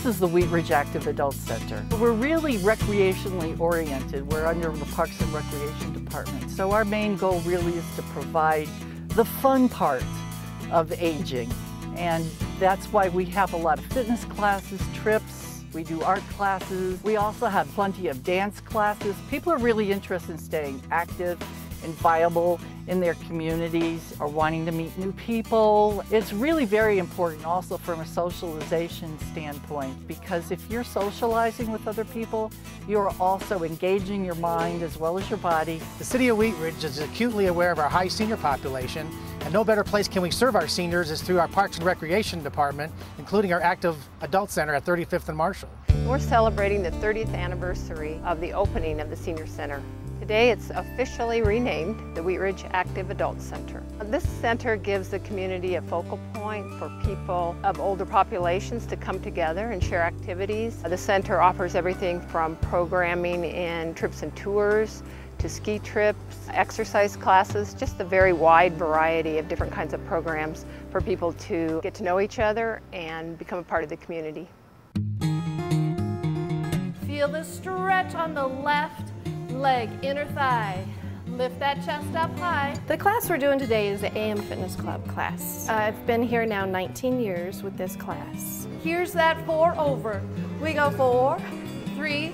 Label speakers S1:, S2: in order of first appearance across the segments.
S1: This is the Wheat Ridge Active Adult Center. We're really recreationally oriented. We're under the Parks and Recreation Department. So our main goal really is to provide the fun part of aging. And that's why we have a lot of fitness classes, trips, we do art classes. We also have plenty of dance classes. People are really interested in staying active and viable in their communities or wanting to meet new people. It's really very important also from a socialization standpoint because if you're socializing with other people, you're also engaging your mind as well as your body.
S2: The City of Wheat Ridge is acutely aware of our high senior population and no better place can we serve our seniors is through our Parks and Recreation Department, including our active adult center at 35th and Marshall.
S3: We're celebrating the 30th anniversary of the opening of the Senior Center. Today it's officially renamed the Wheat Ridge Active Adult Center. This center gives the community a focal point for people of older populations to come together and share activities. The center offers everything from programming and trips and tours to ski trips, exercise classes, just a very wide variety of different kinds of programs for people to get to know each other and become a part of the community.
S4: Feel the stretch on the left leg, inner thigh. Lift that chest up high.
S5: The class we're doing today is the AM Fitness Club class. Uh, I've been here now 19 years with this class.
S4: Here's that four over. We go four, three,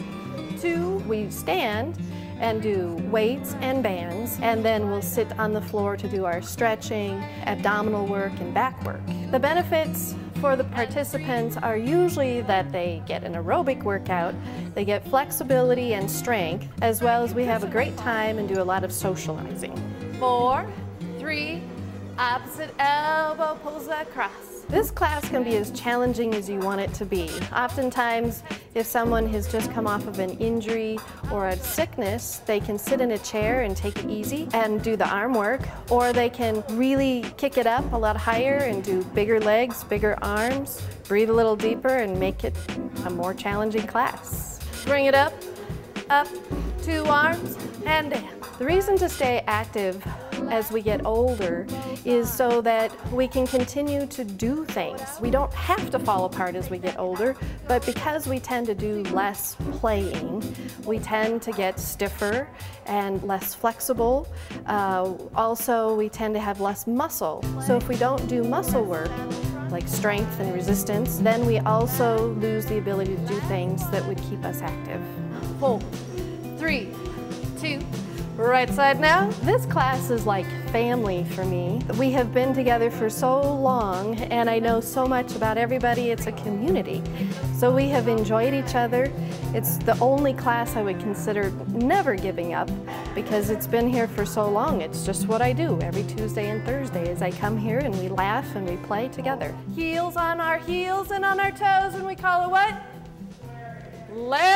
S4: two.
S5: We stand and do weights and bands, and then we'll sit on the floor to do our stretching, abdominal work, and back work. The benefits for the participants are usually that they get an aerobic workout, they get flexibility and strength, as well as we have a great time and do a lot of socializing.
S4: Four, three, opposite elbow pulls across.
S5: This class can be as challenging as you want it to be. Oftentimes, if someone has just come off of an injury or a sickness, they can sit in a chair and take it easy and do the arm work, or they can really kick it up a lot higher and do bigger legs, bigger arms, breathe a little deeper and make it a more challenging class.
S4: Bring it up, up, two arms, and down.
S5: The reason to stay active as we get older is so that we can continue to do things. We don't have to fall apart as we get older, but because we tend to do less playing, we tend to get stiffer and less flexible. Uh, also, we tend to have less muscle. So if we don't do muscle work, like strength and resistance, then we also lose the ability to do things that would keep us active.
S4: Four, three, two, Right side now.
S5: This class is like family for me. We have been together for so long and I know so much about everybody. It's a community. So we have enjoyed each other. It's the only class I would consider never giving up because it's been here for so long. It's just what I do every Tuesday and Thursday is I come here and we laugh and we play together.
S4: Heels on our heels and on our toes and we call it what? Larry.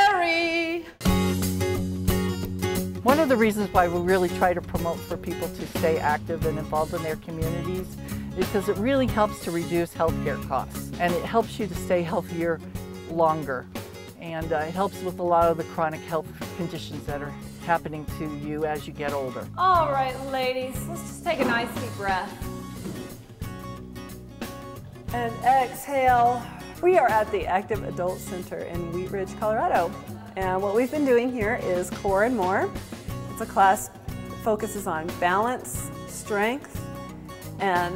S1: One of the reasons why we really try to promote for people to stay active and involved in their communities is because it really helps to reduce healthcare costs and it helps you to stay healthier longer and uh, it helps with a lot of the chronic health conditions that are happening to you as you get older.
S4: All right, ladies, let's just take a nice deep breath.
S6: And exhale. We are at the Active Adult Center in Wheat Ridge, Colorado. And what we've been doing here is Core and More. It's a class that focuses on balance, strength, and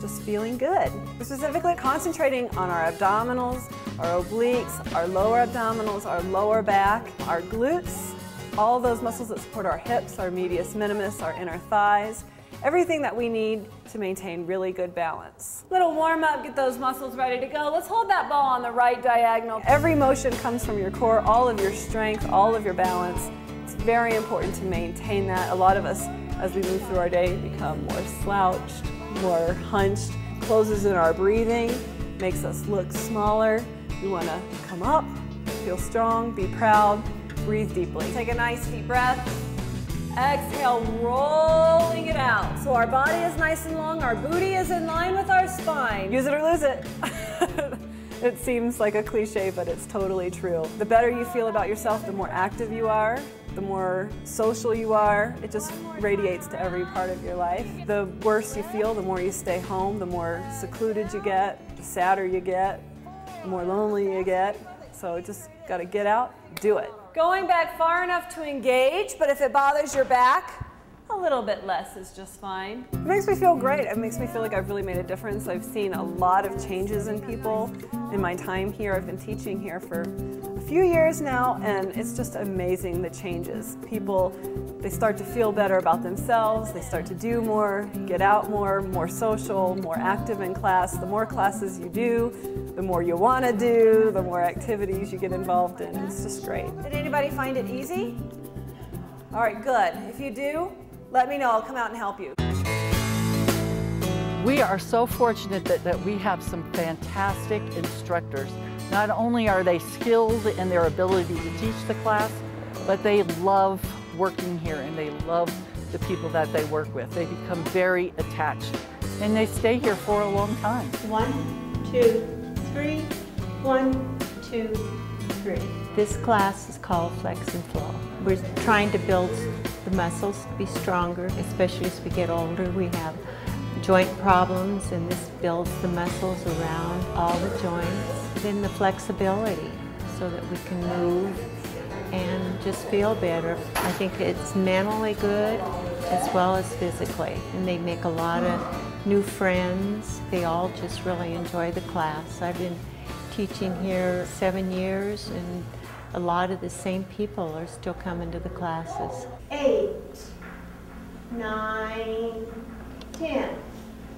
S6: just feeling good. We're specifically concentrating on our abdominals, our obliques, our lower abdominals, our lower back, our glutes, all those muscles that support our hips, our medius minimus, our inner thighs, everything that we need to maintain really good balance.
S4: Little warm up, get those muscles ready to go. Let's hold that ball on the right diagonal.
S6: Every motion comes from your core, all of your strength, all of your balance. It's very important to maintain that. A lot of us, as we move through our day, become more slouched, more hunched, closes in our breathing, makes us look smaller. We want to come up, feel strong, be proud, breathe deeply.
S4: Take a nice deep breath. Exhale, rolling it out. So our body is nice and long, our booty is in line with our spine.
S6: Use it or lose it. it seems like a cliche, but it's totally true. The better you feel about yourself, the more active you are, the more social you are. It just radiates to every part of your life. The worse you feel, the more you stay home, the more secluded you get, the sadder you get. the more lonely you get. So just got to get out, do it.
S4: Going back far enough to engage, but if it bothers your back, a little bit less is just fine.
S6: It makes me feel great. It makes me feel like I've really made a difference. I've seen a lot of changes in people in my time here. I've been teaching here for a few years now, and it's just amazing the changes. People, they start to feel better about themselves, they start to do more, get out more, more social, more active in class. The more classes you do, the more you want to do, the more activities you get involved in. It's just great.
S4: Did anybody find it easy? All right, good. If you do, let me know. I'll come out and help you.
S1: We are so fortunate that, that we have some fantastic instructors. Not only are they skilled in their ability to teach the class, but they love working here and they love the people that they work with. They become very attached and they stay here for a long time.
S7: One, two, three. One, two, three. This class is called Flex and Flow. We're trying to build the muscles to be stronger, especially as we get older. We have joint problems and this builds the muscles around all the joints. Then the flexibility so that we can move and just feel better. I think it's mentally good as well as physically. And they make a lot of new friends. They all just really enjoy the class. I've been teaching here seven years and a lot of the same people are still coming to the classes.
S8: Eight, nine, ten.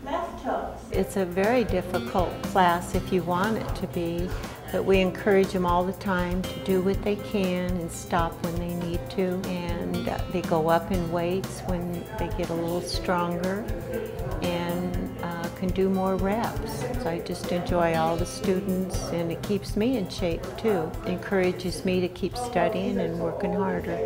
S8: Left toes.
S7: It's a very difficult class if you want it to be, but we encourage them all the time to do what they can and stop when they need to. And they go up in weights when they get a little stronger can do more reps. So I just enjoy all the students and it keeps me in shape too. Encourages me to keep studying and working harder.